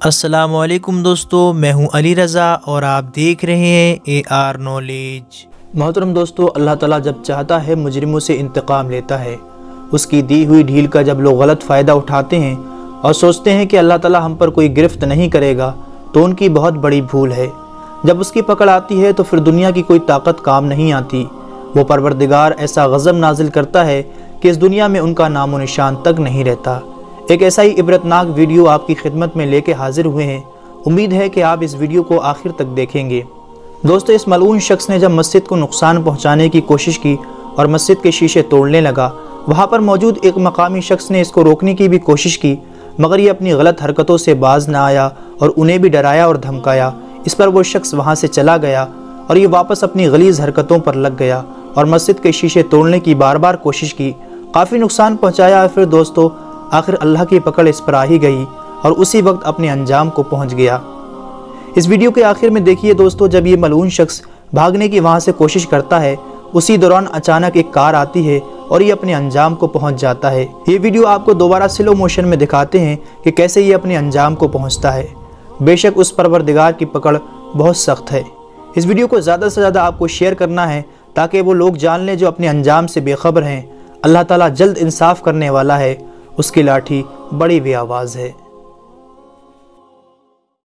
असलकुम दोस्तों, मैं हूँ अली रज़ा और आप देख रहे हैं ए आर नॉलेज मोहतरम दोस्तों, अल्लाह ताला जब चाहता है, मुजरिमों से इंतकाम लेता है। उसकी दी हुई ढील का जब लोग गलत फ़ायदा उठाते हैं और सोचते हैं कि अल्लाह ताला हम पर कोई गिरफ्त नहीं करेगा तो उनकी बहुत बड़ी भूल है। जब उसकी पकड़ आती है तो फिर दुनिया की कोई ताकत काम नहीं आती। वो परवरदिगार ऐसा गज़ब नाजिल करता है कि इस दुनिया में उनका नामो निशान तक नहीं रहता। एक ऐसा ही इबरतनाक वीडियो आपकी खिदमत में लेके हाजिर हुए हैं। उम्मीद है कि आप इस वीडियो को आखिर तक देखेंगे। दोस्तों, इस मलून शख्स ने जब मस्जिद को नुकसान पहुँचाने की कोशिश की और मस्जिद के शीशे तोड़ने लगा, वहाँ पर मौजूद एक मकामी शख्स ने इसको रोकने की भी कोशिश की, मगर ये अपनी गलत हरकतों से बाज ना आया और उन्हें भी डराया और धमकाया। इस पर वो शख्स वहाँ से चला गया और ये वापस अपनी गलीज हरकतों पर लग गया और मस्जिद के शीशे तोड़ने की बार बार कोशिश की। काफ़ी नुकसान पहुँचाया फिर दोस्तों आखिर अल्लाह की पकड़ इस पर आ ही गई और उसी वक्त अपने अंजाम को पहुँच गया। इस वीडियो के आखिर में देखिए दोस्तों, जब ये मलून शख्स भागने की वहाँ से कोशिश करता है, उसी दौरान अचानक एक कार आती है और ये अपने अंजाम को पहुँच जाता है। ये वीडियो आपको दोबारा स्लो मोशन में दिखाते हैं कि कैसे ये अपने अंजाम को पहुँचता है। बेशक उस परवरदिगार की पकड़ बहुत सख्त है। इस वीडियो को ज़्यादा से ज़्यादा आपको शेयर करना है ताकि वो लोग जान लें जो अपने अंजाम से बेखबर हैं। अल्लाह ताला जल्द इंसाफ करने वाला है। उसकी लाठी बड़ी भी आवाज़ है।